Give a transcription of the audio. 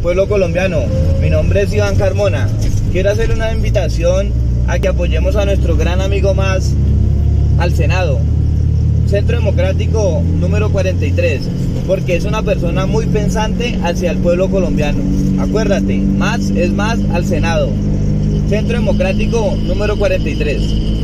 Pueblo colombiano, mi nombre es Iván Carmona. Quiero hacer una invitación a que apoyemos a nuestro gran amigo más al Senado. Centro Democrático número 43, porque es una persona muy pensante hacia el pueblo colombiano. Acuérdate, más es más al Senado. Centro Democrático número 43.